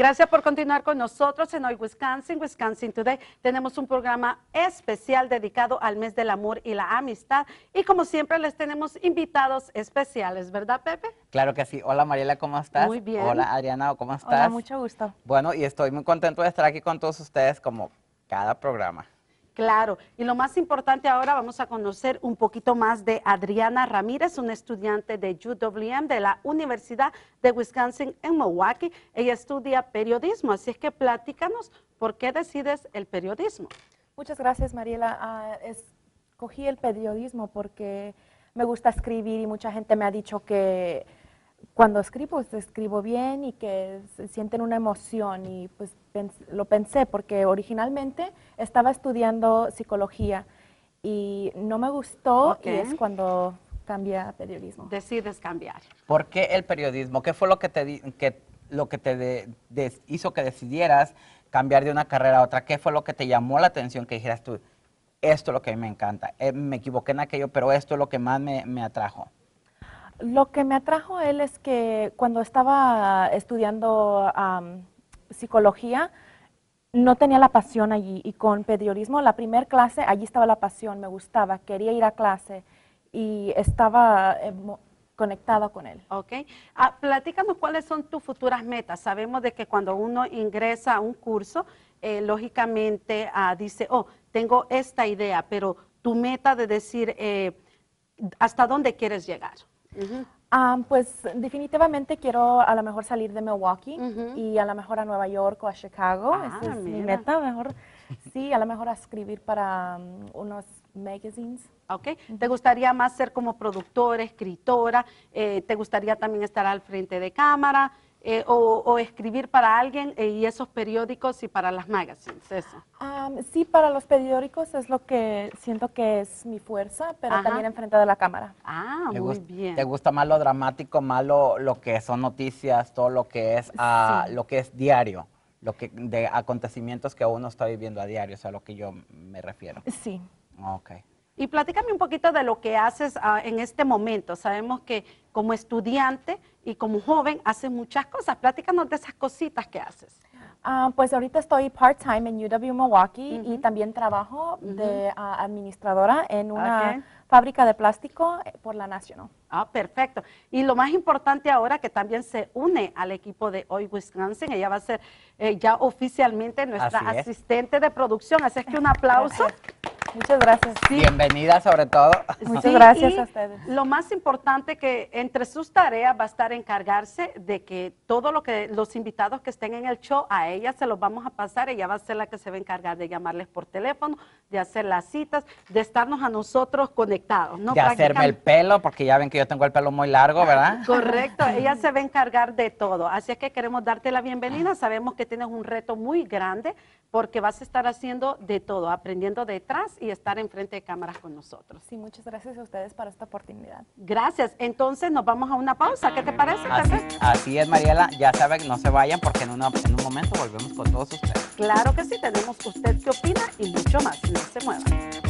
Gracias por continuar con nosotros en Hoy Wisconsin, Wisconsin Today. Tenemos un programa especial dedicado al mes del amor y la amistad. Y como siempre les tenemos invitados especiales, ¿verdad, Pepe? Claro que sí. Hola Mariela, ¿cómo estás? Muy bien. Hola Adriana, ¿cómo estás? Hola, mucho gusto. Bueno, y estoy muy contento de estar aquí con todos ustedes como cada programa. Claro, y lo más importante ahora vamos a conocer un poquito más de Adriana Ramírez, una estudiante de UWM de la Universidad de Wisconsin en Milwaukee. Ella estudia periodismo, así es que platícanos por qué decides el periodismo. Muchas gracias, Mariela. Ah, escogí el periodismo porque me gusta escribir y mucha gente me ha dicho que cuando escribo, pues, escribo bien y que se sienten una emoción y pues lo pensé porque originalmente estaba estudiando psicología y no me gustó y es cuando cambié a periodismo. Decides cambiar. ¿Por qué el periodismo? ¿Qué fue lo que te, que, lo que te hizo que decidieras cambiar de una carrera a otra? ¿Qué fue lo que te llamó la atención que dijeras tú, esto es lo que a mí me encanta, eh, me equivoqué en aquello, pero esto es lo que más me, me atrajo? Lo que me atrajo a él es que cuando estaba estudiando psicología, no tenía la pasión allí y con periodismo, la primera clase, allí estaba la pasión, me gustaba, quería ir a clase y estaba eh, conectada con él. Ok. Ah, platícanos cuáles son tus futuras metas. Sabemos de que cuando uno ingresa a un curso, eh, lógicamente ah, dice, oh, tengo esta idea, pero tu meta de decir, eh, ¿hasta dónde quieres llegar? Ah, pues definitivamente quiero a lo mejor salir de Milwaukee y a lo mejor a Nueva York o a Chicago. Ah, Esa es mi meta, mejor. Sí, a lo mejor a escribir para um, unos magazines. Ok. ¿Te gustaría más ser como productora, escritora? Eh, ¿Te gustaría también estar al frente de cámara? Eh, o, escribir para alguien eh, y esos periódicos y para las magazines, eso. sí, para los periódicos es lo que siento que es mi fuerza, pero también enfrente de la cámara. Ah, muy bien. ¿Te gusta más lo dramático, más lo, que son noticias, todo lo que es ah, lo que es diario? Lo que de acontecimientos que uno está viviendo a diario, es a lo que yo me refiero. Sí. Ok. Y platícame un poquito de lo que haces ah, en este momento. Sabemos que como estudiante y como joven haces muchas cosas. Platícanos de esas cositas que haces. Ah, pues ahorita estoy part-time en UW Milwaukee y también trabajo de ah, administradora en una fábrica de plástico eh, por la National. Ah, perfecto. Y lo más importante ahora que también se une al equipo de Hoy Wisconsin, ella va a ser eh, ya oficialmente nuestra asistente de producción, así es que un aplauso. Muchas gracias. Bienvenida sobre todo. Muchas gracias a ustedes. Lo más importante que entre sus tareas va a estar encargarse de que todo lo que los invitados que estén en el show, a ella se los vamos a pasar, ella va a ser la que se va a encargar de llamarles por teléfono, de hacer las citas, de estarnos a nosotros conectados. ¿no? De hacerme el pelo, porque ya ven que yo tengo el pelo muy largo, ¿verdad? Correcto, ella se va a encargar de todo. Así es que queremos darte la bienvenida. Sabemos que tienes un reto muy grande porque vas a estar haciendo de todo, aprendiendo detrás y estar enfrente de cámaras con nosotros. Sí, muchas gracias a ustedes por esta oportunidad. Gracias. Entonces nos vamos a una pausa. ¿Qué te parece? Así, es, Mariela. Ya saben, no se vayan porque en, en un momento volvemos con todos ustedes. Claro que sí, tenemos Usted qué opina y mucho más. No se muevan.